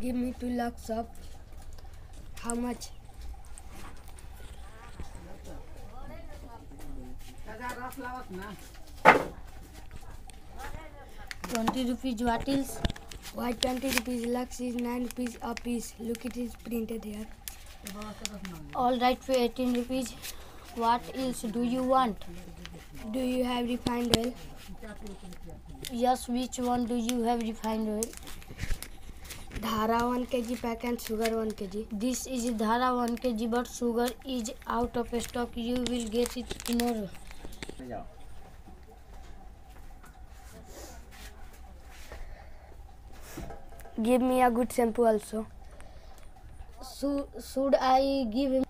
Give me two lakhs of how much? Twenty rupees what is? Why twenty rupees lakhs is nine rupees a piece. Look it is printed here. All right for eighteen rupees. What else do you want? Do you have refined oil? Yes, which one do you have refined oil? Dhara 1 kg pack and sugar 1 kg. This is dhara 1 kg but sugar is out of stock. You will get it tomorrow. Give me a good shampoo also. Should I give him?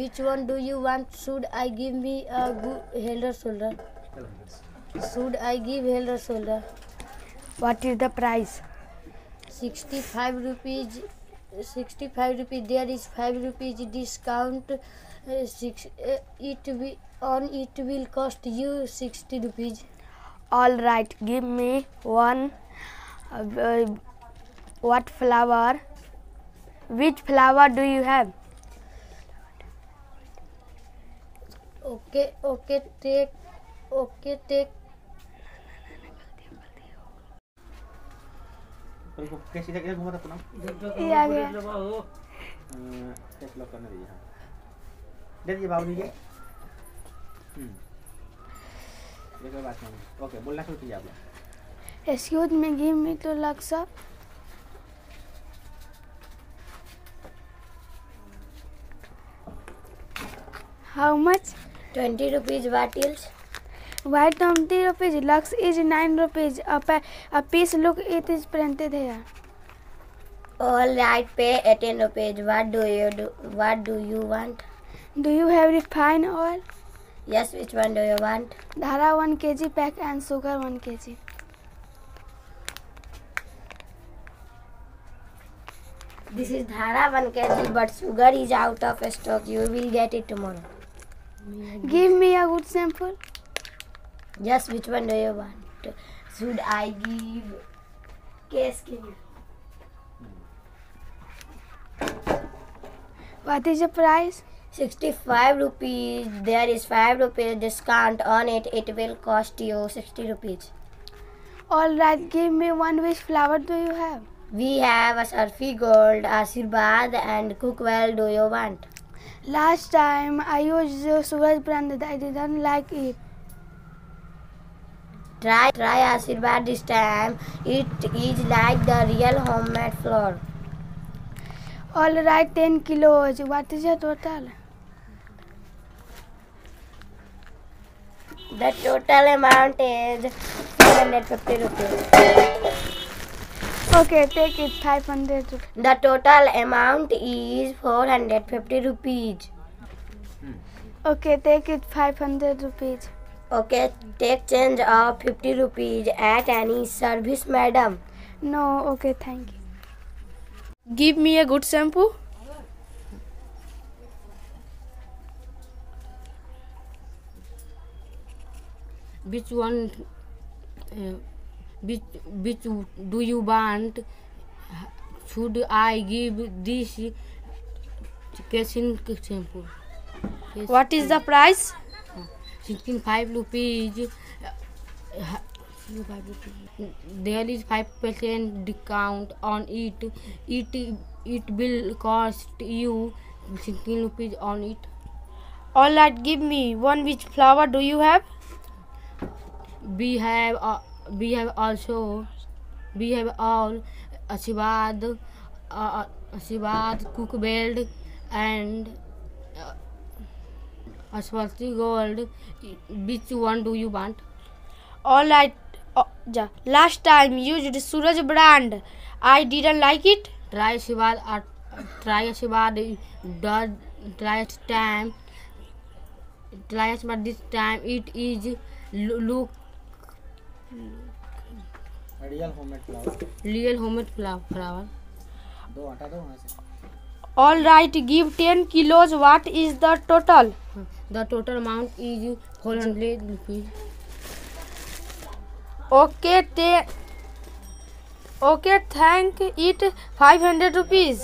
Which one do you want? Should I give me a good Head or Shoulder? Should I give Head or Shoulder? What is the price? 65 rupees 65 rupees there is 5 rupees discount uh, six, uh, it will on it will cost you 60 rupees all right give me one uh, uh what flower which flower do you have okay okay take okay take तो कैसे twenty rupees था ये आ गया lock करने दीजिए दे दीजिए दीजिए बात ओके बोलना शुरू कीजिए आप लोग excuse me give me two luck sir How much? rupees White twenty rupees, Lux is nine rupees. A, a piece. Look, it is printed here. All right, pay eighteen rupees. What do you do? What do you want? Do you have refined oil? Yes. Which one do you want? Dhara one kg pack and sugar one kg. This is Dhara 1 kg, but sugar is out of stock. You will get it tomorrow. Give me a good sample. Yes, which one do you want? Should I give case skin? What is the price? 65 rupees. There is 5 rupees discount on it. It will cost you 60 rupees. Alright, give me one. Which flower do you have? We have a Surfy Gold, Ashirbad, and Cookwell. Do you want? Last time I used the Suraj brand. I didn't like it. Try try Ashirvad this time. It is like the real homemade flour. All right, 10 kilos. What is your total? The total amount is 750 rupees. Okay, take it 500. The total amount is 450 rupees. Okay, take it 500 rupees. Okay, take change of 50 rupees at any service, madam. No, okay, thank you. Give me a good shampoo. Which one, uh, which, which do you want? Should I give this casing shampoo? Yes. What is the price? 65 rupees. Uh, 65 rupees. There is 5% discount on it. It will cost you 16 rupees on it. All right, give me one. Which flower do you have? We have uh, all Ashirvad, uh, Cookbed, and Aswati Gold. Which one do you want? All right. Oh, yeah. Last time used Suraj brand. I didn't like it. Try Shivad. try Shivad. try it time. Try it but this time. It is look. Real homemade flour. Real homemade flour. दो आटा दो वहाँ से all right give ten kilos what is the The total amount is 400 rupees. Okay, take. Okay, thank it 500 rupees.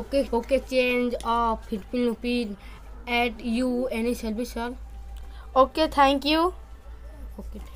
Okay, okay, change of 15 rupees at you any service, sir. Okay, thank you. Okay.